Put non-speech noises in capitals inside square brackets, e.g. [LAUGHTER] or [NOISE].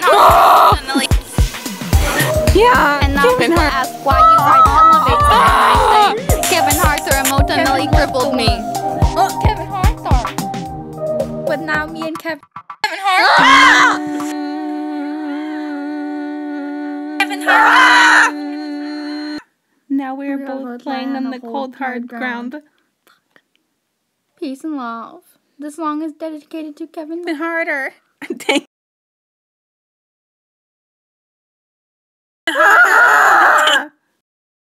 Kevin Hart emotionally. Yeah, And now Kevin people Hart. ask why you ride elevators. And ah! I say, Kevin Hart emotionally crippled me. Oh, Kevin Hart. But now me and Kevin. Kevin Hart. Ah! Kevin Hart. Ah! Now we're We are both playing on the cold, hard ground. Peace and love. This song is dedicated to Kevin. Kevin Harder. [LAUGHS]